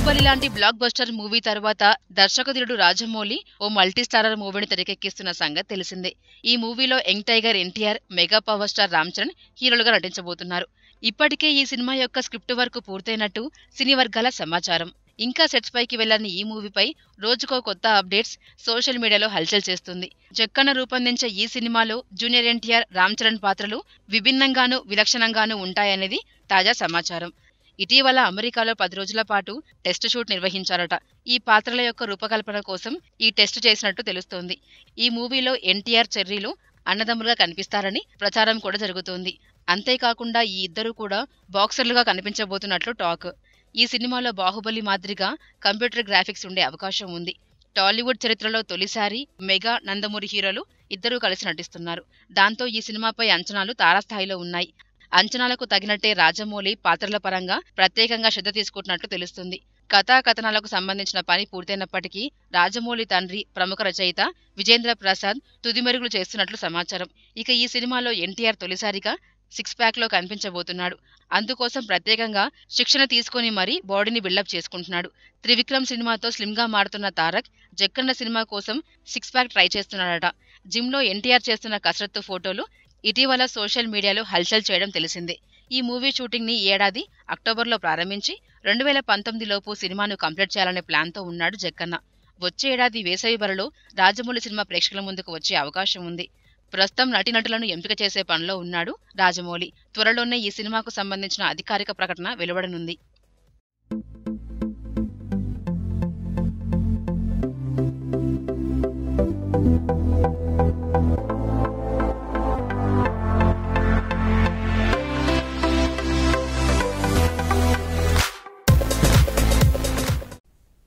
బాహుబలి లాంటి block buster movie తర్వాత దర్శకధీరుడు రాజమౌళి ఓ multistarrer మూవీని తెరకెక్కిస్తున్న సంగతి తెలిసిందే. ఈ మూవీలో young tiger NTR mega power star Ram Charan హీరోలుగా నటించబోతున్నారు. ఇప్పటికే ఈ సినిమా యొక్క స్క్రిప్ట్ వర్క్ పూర్తయినట్టు సినీ వర్గాల సమాచారం. ఇంకా సెట్స్ పైకి వెళ్ళని ఈ మూవీపై రోజుకో కొత్త అప్డేట్స్ సోషల్ మీడియాలో హల్చల్ చేస్తుంది. జక్కన్న రూపొందించే ఈ సినిమాలో జూనియర్ ఎన్టీఆర్ రామ్ చరణ్ పాత్రలు విభిన్నంగానూ విలక్షణంగానూ ఉంటాయనేది తాజా సమాచారం. ఇటీవల అమెరికాలో పది రోజుల పాటు టెస్ట్ షూట్ నిర్వహించారట. ఈ పాత్రల యొక్క రూపకల్పన కోసం ఈ టెస్ట్ చేసినట్టు తెలుస్తోంది. ఈ మూవీలో ఎన్టీఆర్ చెర్రీలు అన్నదమ్ములుగా కనిపిస్తారని ప్రచారం కూడా జరుగుతోంది. అంతేకాకుండా ఈ ఇద్దరు కూడా బాక్సర్లుగా కనిపించబోతున్నట్లు టాక్. ఈ సినిమాలో బాహుబలి మాదిరిగా కంప్యూటర్ గ్రాఫిక్స్ ఉండే అవకాశం ఉంది. టాలీవుడ్ చరిత్రలో తొలిసారి మెగా నందమూరి హీరోలు ఇద్దరూ కలిసి నటిస్తున్నారు. దాంతో ఈ సినిమాపై అంచనాలు తారాస్థాయిలో ఉన్నాయి. అంచనాలకు తగినట్టే రాజమౌళి పాత్రల పరంగా ప్రత్యేకంగా శ్రద్ధ తీసుకుంటున్నట్లు తెలుస్తుంది. కథా కథనాలకు సంబంధించిన పని పూర్తయినప్పటికీ రాజమౌళి తండ్రి ప్రముఖ రచయిత విజేంద్ర ప్రసాద్ తుదిమెరుగులు చేస్తున్నట్లు సమాచారం. ఇక ఈ సినిమాలో ఎన్టీఆర్ తొలిసారిగా సిక్స్ ప్యాక్లో కనిపించబోతున్నాడు. అందుకోసం ప్రత్యేకంగా శిక్షణ తీసుకుని మరీ బాడీని బిల్డప్ చేసుకుంటున్నాడు. త్రివిక్రమ్ సినిమాతో స్లిమ్గా మారుతున్న తారక్ జక్కన్న సినిమా కోసం సిక్స్ ప్యాక్ ట్రై చేస్తున్నాడట. జిమ్లో ఎన్టీఆర్ చేస్తున్న కసరత్తు ఫోటోలు ఇటీవల సోషల్ మీడియాలో హల్చల్ చేయడం తెలిసిందే. ఈ మూవీ షూటింగ్ని ఈ ఏడాది అక్టోబర్లో ప్రారంభించి రెండు వేల పంతొమ్మిది లోపు సినిమాను కంప్లీట్ చేయాలనే ప్లాన్తో ఉన్నాడు జక్కన్న. వచ్చే ఏడాది వేసవి బరిలో రాజమౌళి సినిమా ప్రేక్షకుల ముందుకు వచ్చే అవకాశం ఉంది. ప్రస్తుతం నటీనటులను ఎంపిక చేసే పనిలో ఉన్నాడు రాజమౌళి. త్వరలోనే ఈ సినిమాకు సంబంధించిన అధికారిక ప్రకటన వెలువడనుంది.